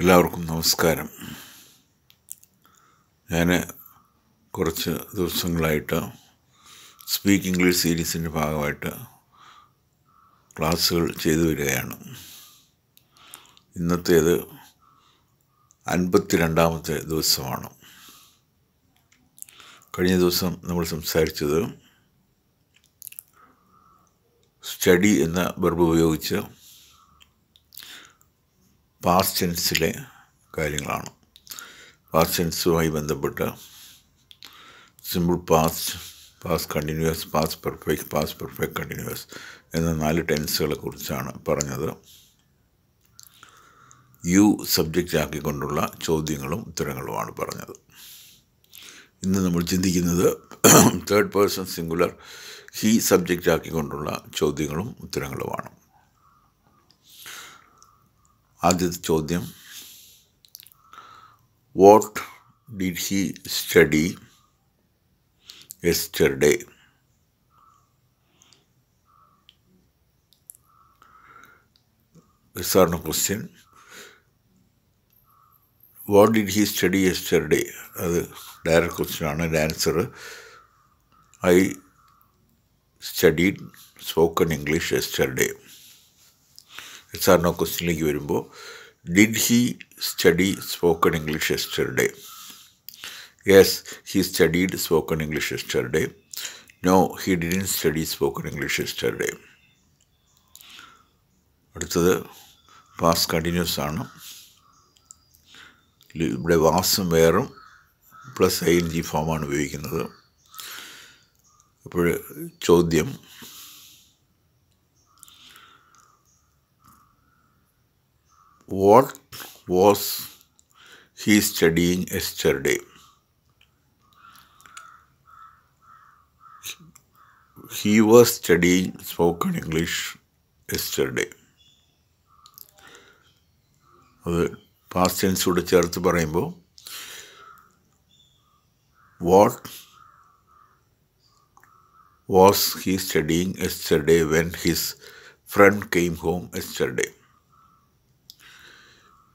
എല്ലാവർക്കും നമസ്കാരം. ഞാൻ കുറച്ച് ദിവസങ്ങളായിട്ട് സ്പീക്ക് ഇംഗ്ലീഷ് സീരീസിന്റെ ഭാഗമായിട്ട് ക്ലാസ്സുകൾ ചെയ്തു വരികയാണ്. ഇന്നത്തേത് അൻപത്തി രണ്ടാമത്തെ ദിവസമാണ്. കഴിഞ്ഞ ദിവസം നമ്മൾ സംസാരിച്ചത് സ്റ്റഡി എന്ന ബർബ് ഉപയോഗിച്ച് പാസ്റ്റ് ടെൻസിലെ കാര്യങ്ങളാണ്. പാസ്റ്റ് ബന്ധപ്പെട്ട് simple past past continuous past perfect past perfect continuous എന്ന നാല് ടെൻസുകളെ കുറിച്ചാണ് പറഞ്ഞത്. യു സബ്ജക്റ്റ് ആക്കിക്കൊണ്ടുള്ള ചോദ്യങ്ങളും ഉത്തരങ്ങളുമാണ് പറഞ്ഞത്. ഇന്ന് നമ്മൾ ചിന്തിക്കുന്നത് third person singular he subject ആക്കിക്കൊണ്ടുള്ള ചോദ്യങ്ങളും ഉത്തരങ്ങളുമാണ്. ആദ്യത്തെ ചോദ്യം what did he study yesterday സാറിന് question what did he study yesterday അത് ഡയറക്റ്റ് ക്വസ്റ്റ്യൻ ആണ് അതിൻ്റെ answer I studied spoken English yesterday സാറിന് ക്വസ്റ്റ്യനിലേക്ക് വരുമ്പോൾ did he study spoken English yesterday yes he studied spoken English yesterday no he didn't study spoken English yesterday അടുത്തത് past continuous ആണ്. ഇവിടെ വാസും വേറും പ്ലസ് ഐ എൻ ജി ഫോമാണ് ഉപയോഗിക്കുന്നത്. അപ്പോൾ ചോദ്യം what was he studying yesterday? He was studying spoken English yesterday. അത് പാസ്റ്റ് ടെൻസ് കൂടെ ചേർത്ത് പറയുമ്പോൾ what was he studying yesterday when his friend came home yesterday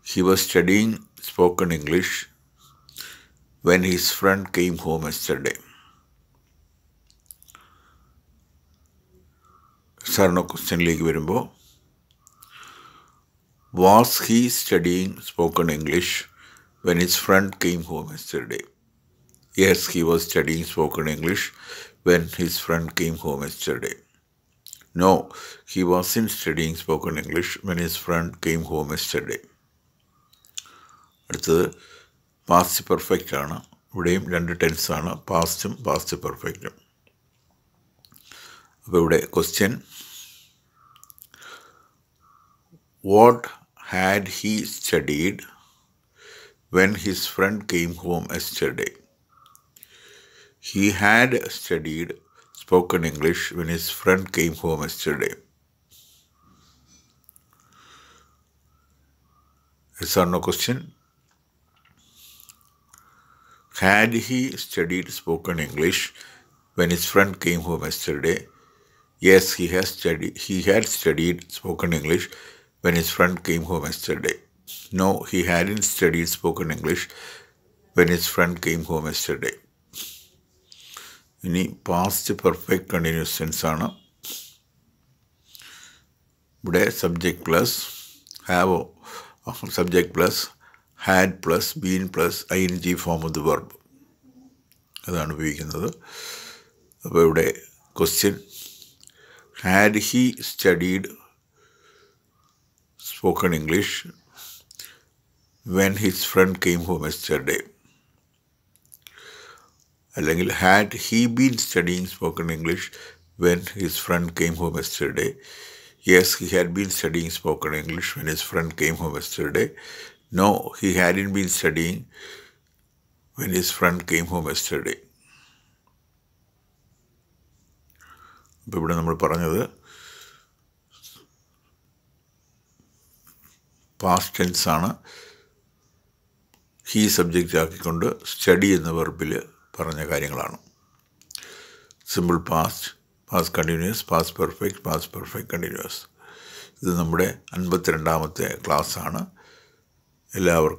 He was studying spoken English when his friend came home yesterday. സാറിന് ക്വസ്റ്റ്യനിലേക്ക് വരുമ്പോൾ was he studying spoken English when his friend came home yesterday yes he was studying spoken English when his friend came home yesterday no he was in studying spoken English when his friend came home yesterday അടുത്തത് past perfect ആണ് ഇവിടെയും രണ്ട് ടെൻസാണ് പാസ്റ്റും past പെർഫെക്റ്റും അപ്പോൾ ഇവിടെ question what had he studied when his friend came home yesterday he had studied spoken English when his friend came home yesterday Is there no question? Had he studied spoken English when his friend came home yesterday? Yes, he has studied. He had studied spoken English when his friend came home yesterday. No, he hadn't studied spoken English when his friend came home yesterday. ഇനി past perfect continuous tense ആണ് ഇവിടെ subject plus ഹാവോ subject plus had plus been plus I N G form of the verb അതാണ് ഉപയോഗിക്കുന്നത്. അപ്പോൾ ഇവിടെ question had he studied spoken English when his friend came home yesterday അല്ലെങ്കിൽ had he been studying spoken English when his friend came home yesterday Yes, he had been studying spoken English when his friend came home yesterday. No, he hadn't been studying when his friend came home yesterday. അപ്പോൾ ഇവിടെ നമ്മൾ പറഞ്ഞത് past tense ആണ്. He subject ആക്കിക്കൊണ്ട് study എന്ന വെർബിൽ പറഞ്ഞ കാര്യങ്ങളാണ്. Simple past past continuous past perfect past perfect continuous ഇത് നമ്മുടെ അൻപത്തിരണ്ടാമത്തെ ക്ലാസ്സാണ് എല്ലാവർക്കും